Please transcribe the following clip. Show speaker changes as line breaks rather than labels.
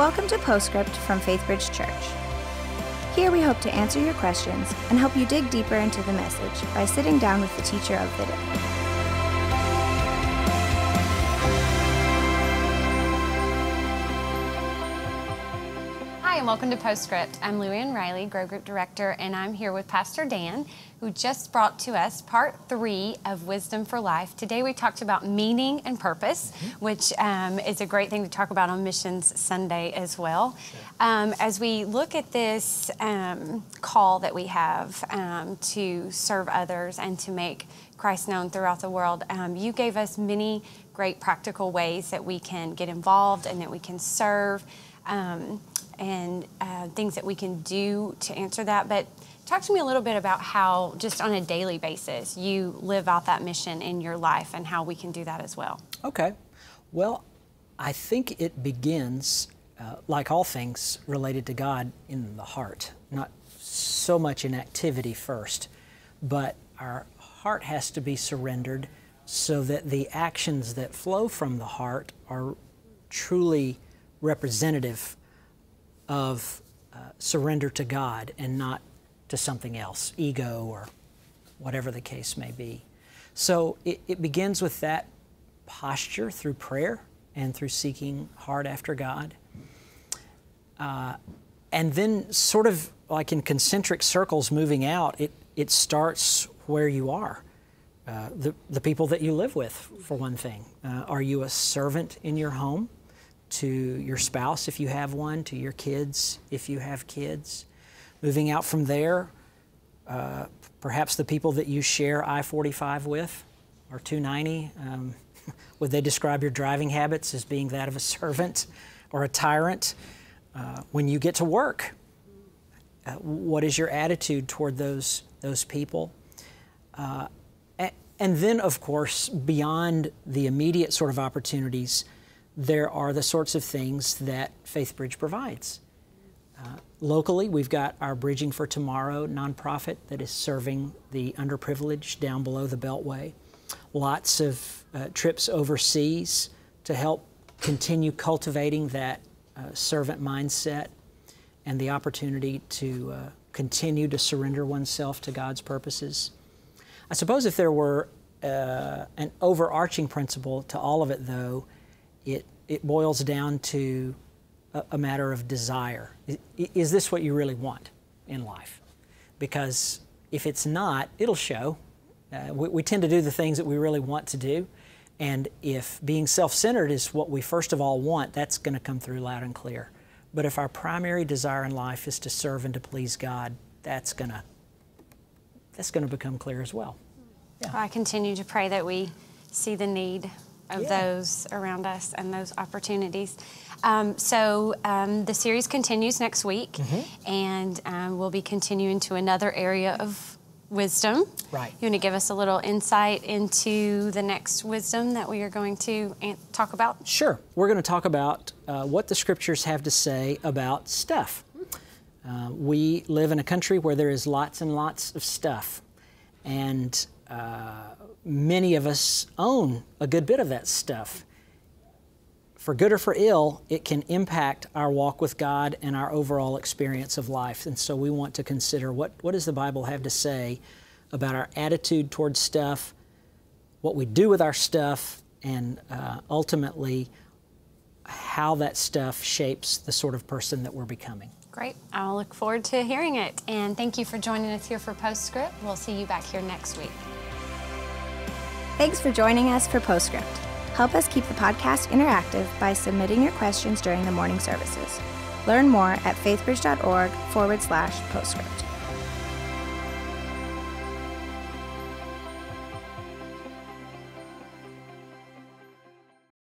Welcome to Postscript from Faithbridge Church. Here we hope to answer your questions and help you dig deeper into the message by sitting down with the teacher of the day.
And welcome to Postscript. I'm Luann Riley, Grow Group Director, and I'm here with Pastor Dan, who just brought to us part three of Wisdom for Life. Today we talked about meaning and purpose, mm-hmm. which um, is a great thing to talk about on Missions Sunday as well. Um, as we look at this um, call that we have um, to serve others and to make Christ known throughout the world, um, you gave us many great practical ways that we can get involved and that we can serve. Um, and uh, things that we can do to answer that. But talk to me a little bit about how, just on a daily basis, you live out that mission in your life and how we can do that as well.
Okay. Well, I think it begins, uh, like all things related to God, in the heart, not so much in activity first, but our heart has to be surrendered so that the actions that flow from the heart are truly representative of uh, surrender to God and not to something else, ego or whatever the case may be. So it, it begins with that posture through prayer and through seeking hard after God. Uh, and then, sort of like in concentric circles moving out, it, it starts where you are. Uh, the, the people that you live with, for one thing. Uh, are you a servant in your home? To your spouse if you have one, to your kids if you have kids. Moving out from there, uh, perhaps the people that you share I 45 with or 290. Um, would they describe your driving habits as being that of a servant or a tyrant? Uh, when you get to work, uh, what is your attitude toward those, those people? Uh, and then, of course, beyond the immediate sort of opportunities, there are the sorts of things that FaithBridge provides. Uh, locally, we've got our Bridging for Tomorrow nonprofit that is serving the underprivileged down below the Beltway. Lots of uh, trips overseas to help continue cultivating that uh, servant mindset and the opportunity to uh, continue to surrender oneself to God's purposes. I suppose if there were uh, an overarching principle to all of it, though, it, it boils down to a, a matter of desire. Is, is this what you really want in life? Because if it's not, it'll show. Uh, we, we, tend to do the things that we really want to do. And if being self centered is what we first of all want, that's going to come through loud and clear. But if our primary desire in life is to serve and to please God, that's going to that's going to become clear as well.
Yeah. I continue to pray that we see the need of yeah. those around us and those opportunities. Um, so um, the series continues next week, mm-hmm. and um, we'll be continuing to another area of wisdom.
Right.
You want to give us a little insight into the next wisdom that we are going to talk about?
Sure. We're going to talk about uh, what the scriptures have to say about stuff. Uh, we live in a country where there is lots and lots of stuff. And uh, many of us own a good bit of that stuff. For good or for ill, it can impact our walk with God and our overall experience of life. And so we want to consider what, what does the Bible have to say about our attitude towards stuff, what we do with our stuff, and uh, ultimately how that stuff shapes the sort of person that we're becoming.
Great. I'll look forward to hearing it. And thank you for joining us here for Postscript. We'll see you back here next week.
Thanks for joining us for Postscript. Help us keep the podcast interactive by submitting your questions during the morning services. Learn more at faithbridge.org forward slash postscript.